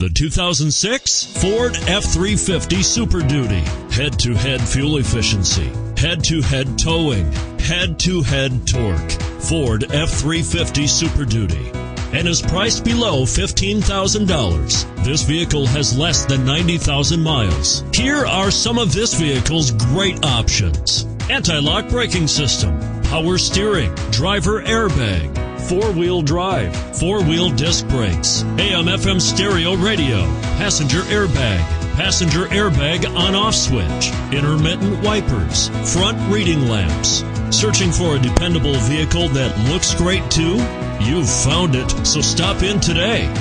The 2006 Ford F-350 Super Duty. Head-to-head fuel efficiency. Head-to-head towing. Head-to-head torque. Ford F-350 Super Duty. And is priced below $15,000. This vehicle has less than 90,000 miles. Here are some of this vehicle's great options. Anti-lock braking system. Power steering. Driver airbag four wheel drive, four wheel disc brakes, AM FM stereo radio, passenger airbag, passenger airbag on off switch, intermittent wipers, front reading lamps. Searching for a dependable vehicle that looks great too? You've found it, so stop in today.